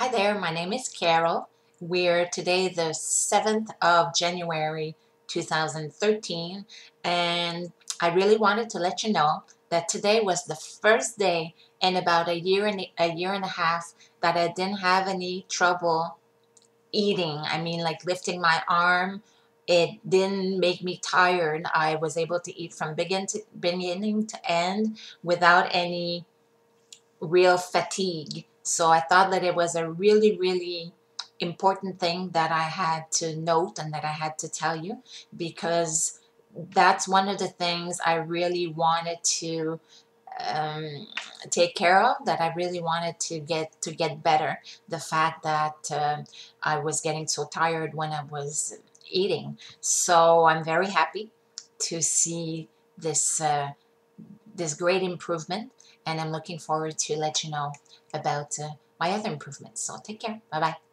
Hi there, my name is Carol. We're today the 7th of January 2013 and I really wanted to let you know that today was the first day in about a year and a year and a half that I didn't have any trouble eating. I mean like lifting my arm it didn't make me tired. I was able to eat from begin to, beginning to end without any real fatigue. So I thought that it was a really, really important thing that I had to note and that I had to tell you because that's one of the things I really wanted to um, take care of that I really wanted to get to get better. The fact that uh, I was getting so tired when I was eating. So I'm very happy to see this uh, this great improvement and I'm looking forward to let you know about uh, my other improvements. So take care. Bye-bye.